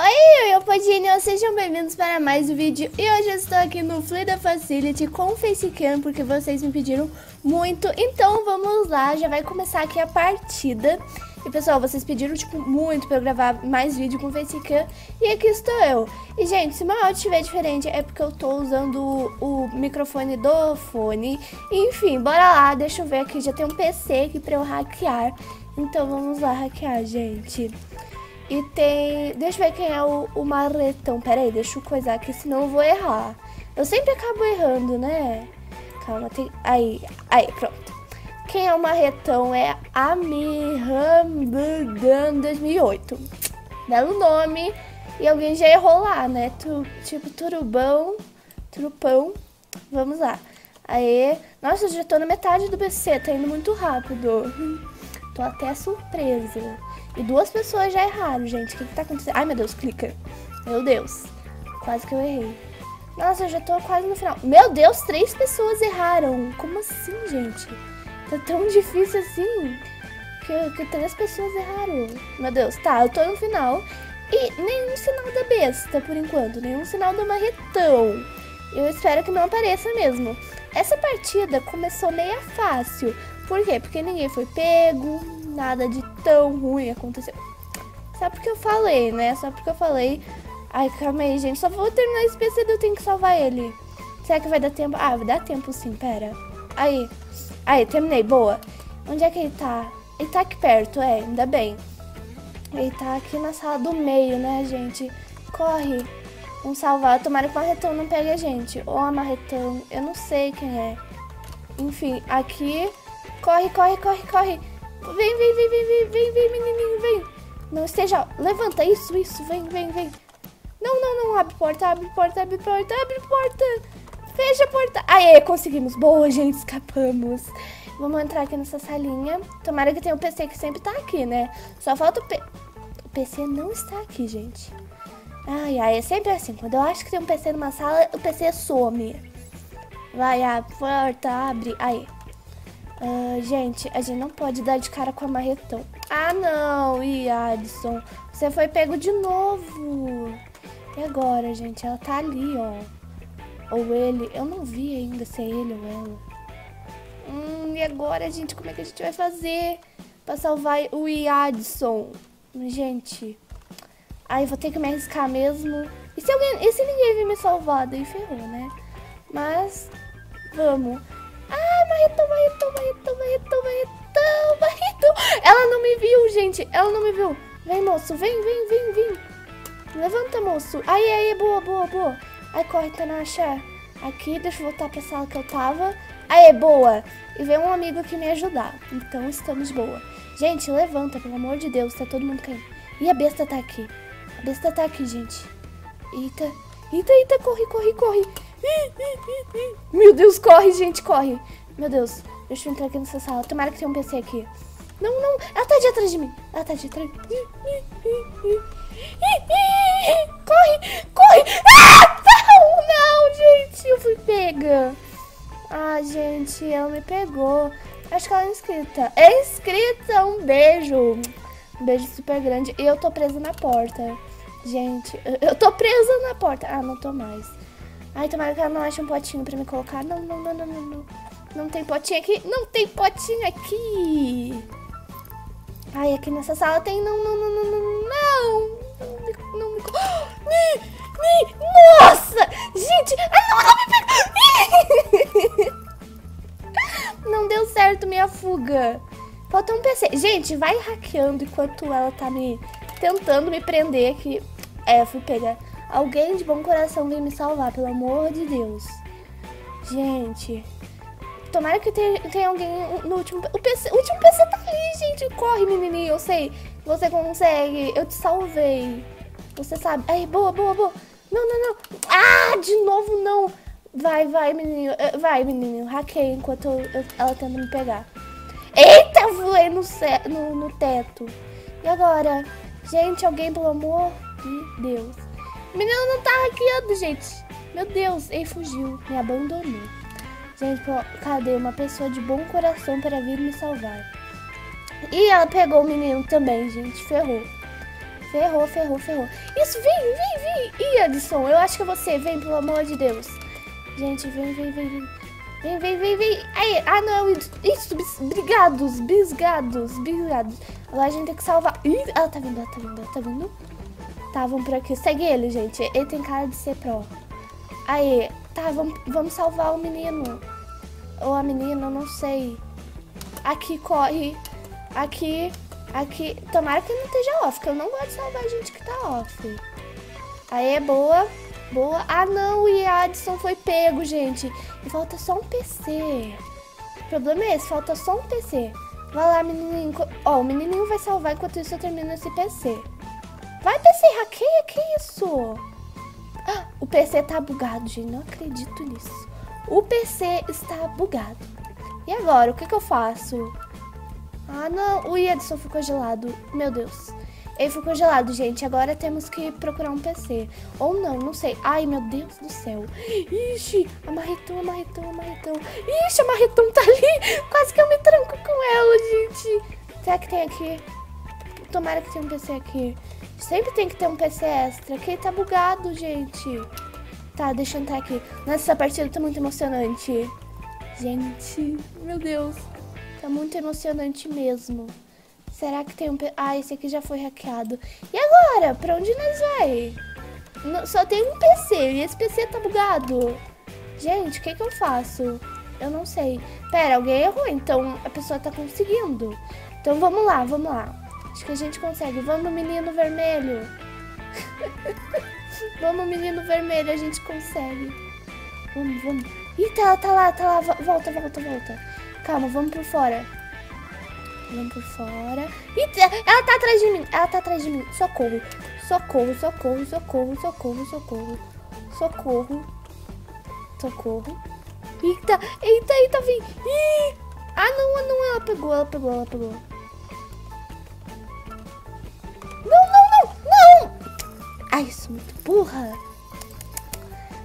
Oi, eu Podinho, sejam bem-vindos para mais um vídeo. E hoje eu estou aqui no Fluida Facility com Facecam Porque vocês me pediram muito. Então vamos lá, já vai começar aqui a partida. E pessoal, vocês pediram tipo muito para eu gravar mais vídeo com Facecam. E aqui estou eu. E gente, se meu áudio estiver diferente é porque eu estou usando o, o microfone do fone. Enfim, bora lá, deixa eu ver aqui, já tem um PC aqui para eu hackear. Então vamos lá hackear, gente e tem... Deixa eu ver quem é o, o marretão. Pera aí, deixa eu coisar aqui, senão eu vou errar. Eu sempre acabo errando, né? Calma, tem... Aí, aí, pronto. Quem é o marretão é Amihambudan 2008. Belo nome. E alguém já errou lá, né? Tu, tipo, turubão, trupão. Vamos lá. Aê. Nossa, já tô na metade do BC, tá indo muito rápido. Tô até surpresa. E duas pessoas já erraram, gente. O que, que tá acontecendo? Ai, meu Deus, clica. Meu Deus. Quase que eu errei. Nossa, eu já tô quase no final. Meu Deus, três pessoas erraram. Como assim, gente? Tá tão difícil assim que, que três pessoas erraram. Meu Deus, tá, eu tô no final. E nenhum sinal da besta, por enquanto. Nenhum sinal do marretão. Eu espero que não apareça mesmo. Essa partida começou meio fácil. Por quê? Porque ninguém foi pego, nada de tão ruim aconteceu. Só porque eu falei, né? Só porque eu falei. Ai, calma aí, gente. Só vou terminar esse PC eu tenho que salvar ele. Será que vai dar tempo? Ah, vai dar tempo sim, pera. Aí. Aí, terminei. Boa. Onde é que ele tá? Ele tá aqui perto, é, ainda bem. Ele tá aqui na sala do meio, né, gente? Corre. Vamos salvar. Tomara que o marretão não pegue a gente. Ou a marretão. Eu não sei quem é. Enfim, aqui. Corre, corre, corre, corre. Vem, vem, vem, vem, vem, vem, vem, menininho, vem. Não esteja. Levanta, isso, isso, vem, vem, vem. Não, não, não, abre porta, abre porta, abre porta, abre porta. Fecha a porta. Aê, conseguimos. Boa, gente, escapamos. Vamos entrar aqui nessa salinha. Tomara que tenha o PC que sempre tá aqui, né? Só falta o P... O PC não está aqui, gente. Ai, ai, é sempre assim. Quando eu acho que tem um PC numa sala, o PC some. Vai, abre porta, abre. Aí. Uh, gente, a gente não pode dar de cara com a marretão. Ah, não! Ih, Adson, você foi pego de novo. E agora, gente? Ela tá ali, ó. Ou ele. Eu não vi ainda se é ele ou ela. Hum, e agora, gente? Como é que a gente vai fazer pra salvar o Adson? Gente. Aí vou ter que me arriscar mesmo. E se, alguém, e se ninguém vir me salvar? Daí ferrou, né? Mas, vamos. Marretão, marretão, marretão, marretão, marretão, marretão. Ela não me viu, gente. Ela não me viu. Vem, moço. Vem, vem, vem, vem. Levanta, moço. Aí, aí, boa, boa, boa. Aí, corre, Tanasha. Aqui, deixa eu voltar pra sala que eu tava. Aí, boa. E vem um amigo aqui me ajudar. Então, estamos boa. Gente, levanta, pelo amor de Deus. Tá todo mundo caindo. E a besta tá aqui. A besta tá aqui, gente. Eita. Eita, eita, corre, corre, corre. Meu Deus, corre, gente, corre. Meu Deus, deixa eu entrar aqui nessa sala. Tomara que tenha um PC aqui. Não, não, ela tá de atrás de mim. Ela tá de atrás. Corre, corre. Ah, não, não, gente, eu fui pega. Ah, gente, ela me pegou. Acho que ela é inscrita. É inscrita, um beijo. Um beijo super grande. E eu tô presa na porta. Gente, eu tô presa na porta. Ah, não tô mais. Ai, tomara que ela não ache um potinho pra me colocar. Não, não, não, não, não, não. Não tem potinho aqui. Não tem potinho aqui. Ai, aqui nessa sala tem... Não, não, não, não, não, não. Não me... Não me... me, me nossa! Gente! Ai, não, não me pega! Não deu certo minha fuga. Falta um PC. Gente, vai hackeando enquanto ela tá me... Tentando me prender aqui. É, fui pegar... Alguém de bom coração vem me salvar, pelo amor de Deus. Gente. Tomara que tenha, tenha alguém no último... O, PC, o último PC tá ali, gente. Corre, menininho. Eu sei. Você consegue. Eu te salvei. Você sabe. Aí, boa, boa, boa. Não, não, não. Ah, de novo não. Vai, vai, menino. Eh, vai, menino. Hackeia enquanto eu, eu, ela tenta me pegar. Eita, voei no, no, no teto. E agora? Gente, alguém, pelo amor de Deus. Menino não tá hackeando, gente. Meu Deus, ele fugiu, me abandonou. Gente, cadê uma pessoa de bom coração para vir me salvar? E ela pegou o menino também, gente, ferrou. Ferrou, ferrou, ferrou. Isso, vem, vem, vem. Ih, Adson, eu acho que é você. Vem, pelo amor de Deus. Gente, vem, vem, vem, vem. Vem, vem, vem, vem. Aí, ah, não. Isso, brigados, bisgados, bisgados. Agora a gente tem que salvar. Ih, ela tá vindo, ela tá vindo, ela tá vindo. Tá, vamos por aqui. Segue ele, gente. Ele tem cara de ser pró. Aí, tá, vamos, vamos salvar o menino. Ou a menina, não sei. Aqui, corre. Aqui, aqui. Tomara que não esteja off, que eu não gosto de salvar a gente que tá off. Aí, boa. Boa. Ah, não, o Adson foi pego, gente. E falta só um PC. O problema é esse, falta só um PC. Vai lá, menininho. Ó, o menininho vai salvar enquanto isso eu termino esse PC. Vai, PC, hackeia, que isso? PC tá bugado, gente. Não acredito nisso. O PC está bugado. E agora, o que, que eu faço? Ah, não. O Edson ficou gelado. Meu Deus. Ele ficou gelado, gente. Agora temos que procurar um PC. Ou não, não sei. Ai, meu Deus do céu. Ixi, amarretou, amarretou, amarretou. Ixi, amarretou tá ali. Quase que eu me tranco com ela, gente. Será que tem aqui? Tomara que tenha um PC aqui. Sempre tem que ter um PC extra. Aqui tá bugado, gente. Tá, deixa eu entrar aqui. Nossa, essa partida tá muito emocionante. Gente, meu Deus. Tá muito emocionante mesmo. Será que tem um... Ah, esse aqui já foi hackeado. E agora? Pra onde nós vai? Só tem um PC e esse PC tá bugado. Gente, o que que eu faço? Eu não sei. Pera, alguém errou, então a pessoa tá conseguindo. Então vamos lá, vamos lá. Acho que a gente consegue. Vamos, menino vermelho. vamos, menino vermelho, a gente consegue. Vamos, vamos. Ih, tá, tá lá, tá lá. Volta, volta, volta. Calma, vamos por fora. Vamos por fora. Ih, ela tá atrás de mim. Ela tá atrás de mim. Socorro. Socorro, socorro, socorro, socorro, socorro. Socorro. Socorro. Eita, eita, eita, vem. Ih! Ah, não, não, ela pegou, ela pegou, ela pegou. Ai, sou muito burra.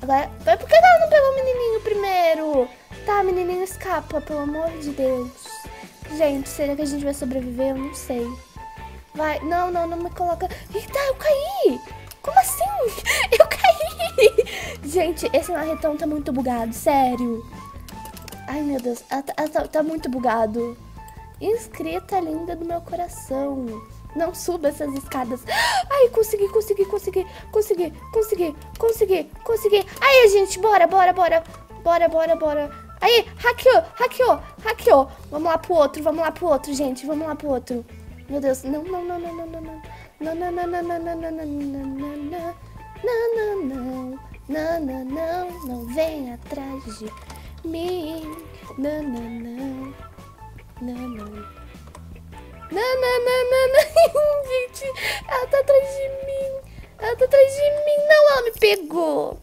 Agora, por que ela não pegou o menininho primeiro? Tá, menininho, escapa, pelo amor de Deus. Gente, será que a gente vai sobreviver? Eu não sei. Vai. Não, não, não me coloca. Eita, eu caí! Como assim? Eu caí! Gente, esse marretão tá muito bugado, sério. Ai, meu Deus. Ela tá, ela tá, tá muito bugado. Inscrita linda do meu coração. Não suba essas escadas. Ai, consegui, consegui, consegui, consegui, consegui, consegui, consegui. Aí, gente, bora, bora, bora. Bora, bora, bora. Aí, hackeou, hackeou, hackeou. Vamos lá pro outro, vamos lá pro outro, gente. Vamos lá pro outro. Meu Deus. Não, não, não, não, não, não, não. Não, não, não, não, não, não, não, não, não, não. Não, não, não. Não, não, não. Vem atrás de mim. Não, não, não. Não, não. Não, não, não, não, não. Gente, ela tá atrás de mim. Ela tá atrás de mim. Não, ela me pegou.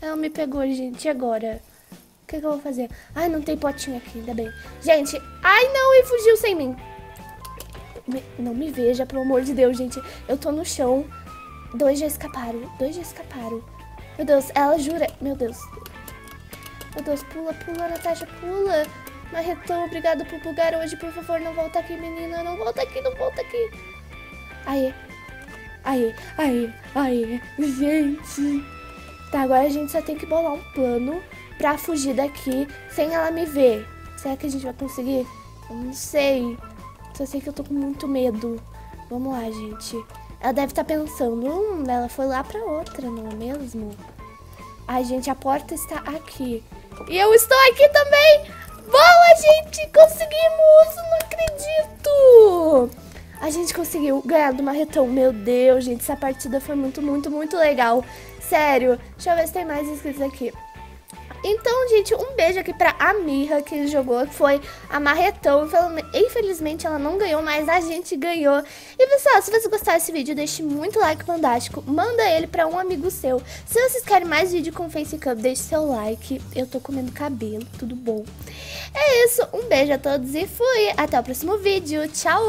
Ela me pegou, gente. E agora? O que, que eu vou fazer? Ai, não tem potinho aqui, ainda bem. Gente, ai não, ele fugiu sem mim. Me, não me veja, pelo amor de Deus, gente. Eu tô no chão. Dois já escaparam. Dois já escaparam. Meu Deus, ela jura. Meu Deus. Meu Deus, pula, pula, Natasha, pula. Marretão, obrigado por bugar hoje. Por favor, não volta aqui, menina. Não volta aqui, não volta aqui. Aí. Aí, aí, aí. Gente. Tá, agora a gente só tem que bolar um plano pra fugir daqui sem ela me ver. Será que a gente vai conseguir? Eu não sei. Só sei que eu tô com muito medo. Vamos lá, gente. Ela deve estar tá pensando, hum, ela foi lá pra outra, não é mesmo? Ai, gente, a porta está aqui. E eu estou aqui também! Boa, gente! Conseguimos! Não acredito! A gente conseguiu ganhar do marretão. Meu Deus, gente, essa partida foi muito, muito, muito legal. Sério. Deixa eu ver se tem mais inscritos aqui. Então, gente, um beijo aqui pra Amirra que jogou, que foi a Marretão. Infelizmente, ela não ganhou, mas a gente ganhou. E, pessoal, se você gostar desse vídeo, deixe muito like fantástico. Manda ele pra um amigo seu. Se vocês querem mais vídeo com Facecam, deixe seu like. Eu tô comendo cabelo, tudo bom. É isso, um beijo a todos e fui. Até o próximo vídeo. Tchau!